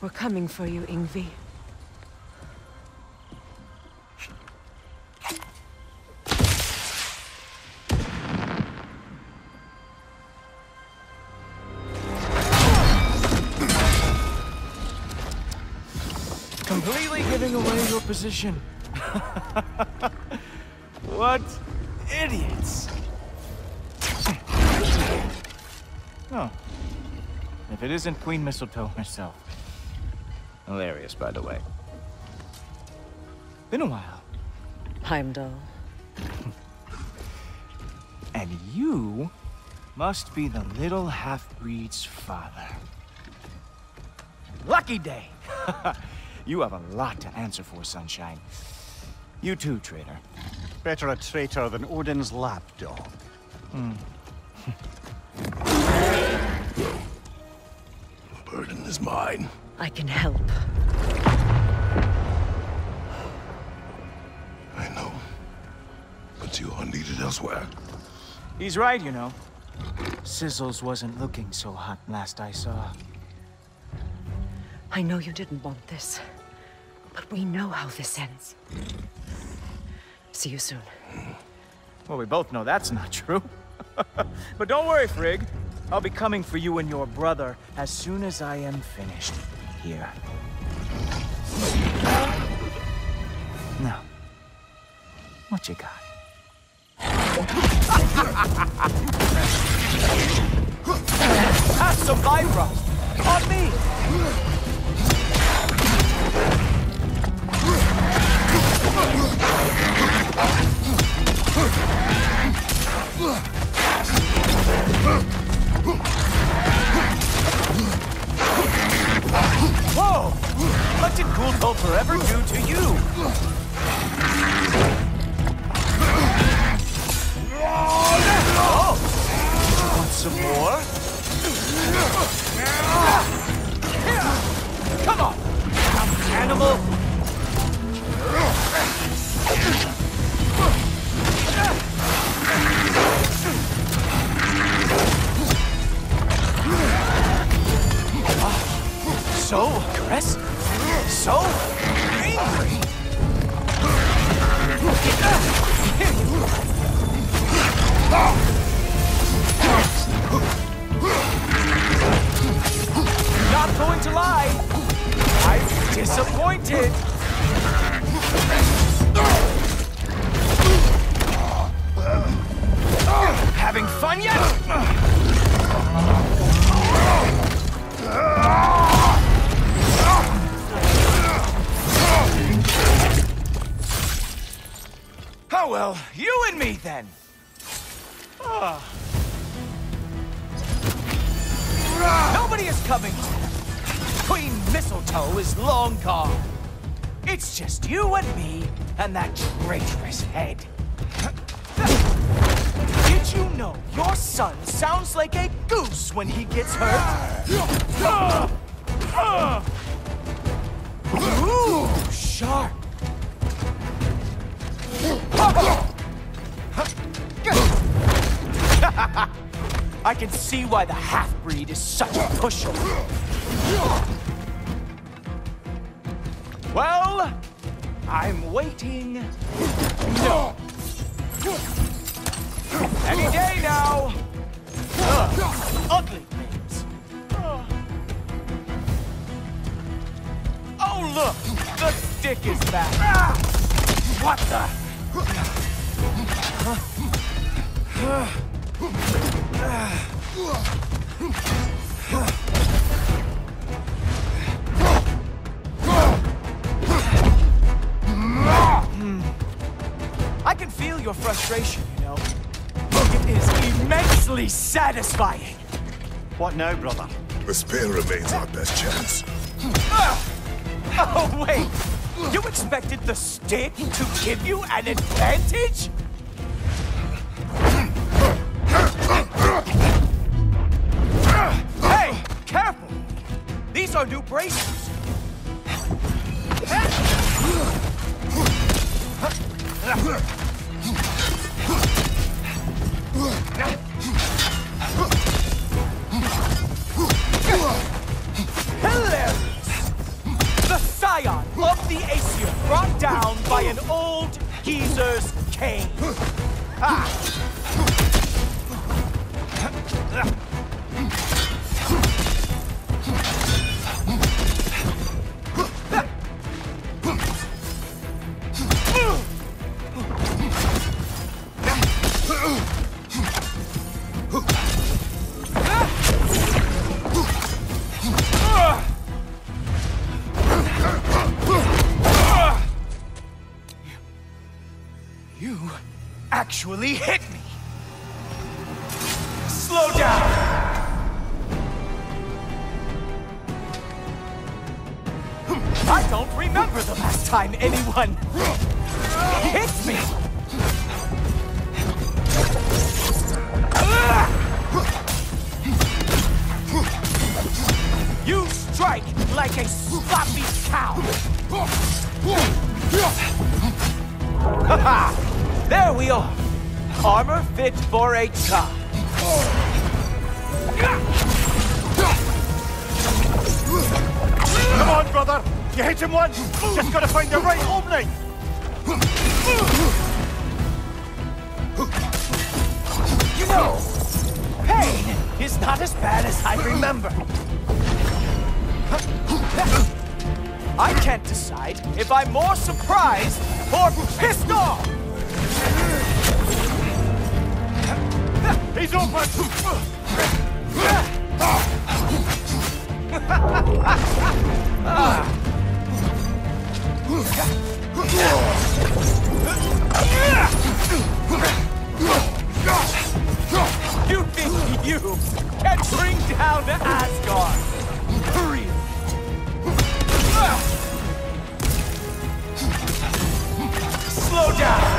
We're coming for you, Yngvi. Completely giving away your position. what idiots. Oh. If it isn't Queen Mistletoe herself. Hilarious, by the way. Been a while. Heimdall. And you must be the little half-breed's father. Lucky day! you have a lot to answer for, Sunshine. You too, traitor. Better a traitor than Odin's lapdog. Hmm. The burden is mine. I can help. I know. But you are needed elsewhere. He's right, you know. Sizzles wasn't looking so hot last I saw. I know you didn't want this, but we know how this ends. See you soon. Well, we both know that's not true. but don't worry, Frigg. I'll be coming for you and your brother as soon as I am finished here. Now, what you got? Have some Bifrost! On me! Well, you and me then. Ah. Nobody is coming. Queen Mistletoe is long gone. It's just you and me and that traitorous head. Did you know your son sounds like a goose when he gets hurt? Ooh, sharp. I can see why the half-breed is such a pushover. Well, I'm waiting. No. Any day now. Ugh, ugly things. Oh, look! The stick is back. What the? I can feel your frustration, you know. Look it is immensely satisfying. What now, brother? The spear remains our best chance. Oh, wait! You expected the stick to give you an advantage? Hey, careful! These are new braces. Remember the last time anyone hit me. You strike like a sloppy cow. Ha There we are. Armor fit for a chop. Come on, brother! You hit him once! Just gotta find the right opening! You know, pain is not as bad as I remember. I can't decide if I'm more surprised or pissed off. He's open! You think you can bring down Asgard? Really? Slow down!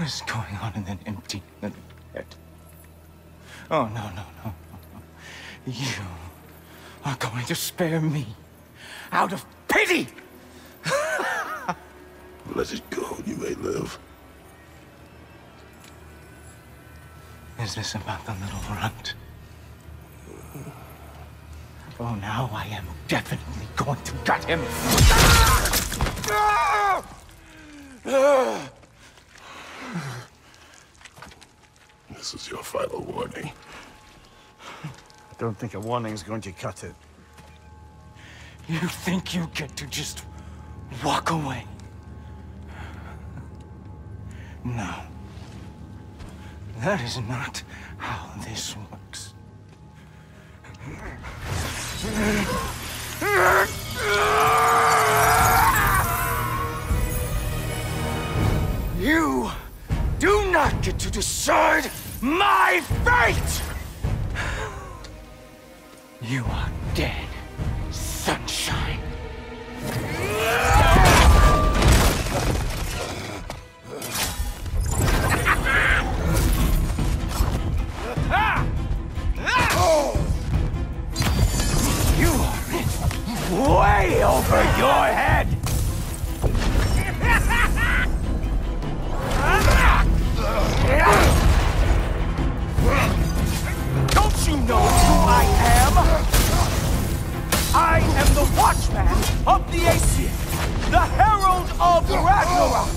What is going on in that empty little head? Oh, no, no, no, no, no. You are going to spare me out of pity! Let it go, you may live. Is this about the little runt? Oh, now I am definitely going to gut him. Ah! Ah! This is your final warning. I don't think a warning's going to cut it. You think you get to just walk away? No. That is not how this works. You do not get to decide my fate! You are the Aesir, the Herald of Ragnarok.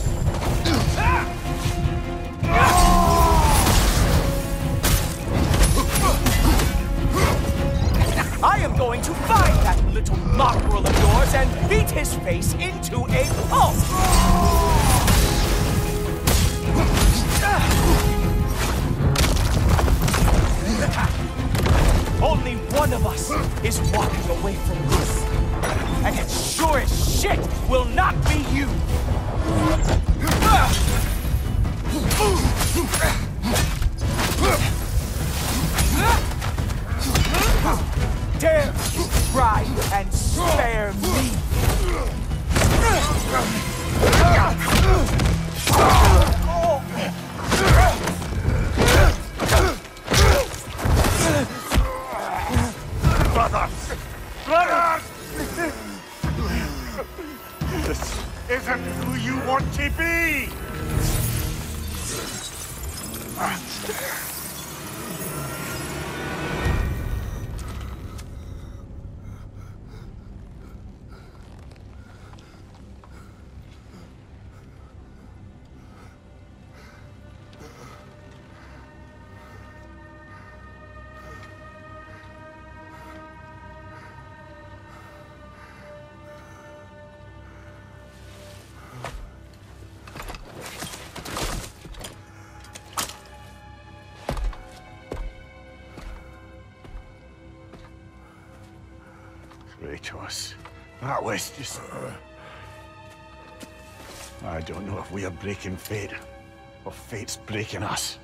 I am going to find that little mongrel of yours and beat his face into a pulp. Kratos. That was just... I don't know if we are breaking fate, or fate's breaking us.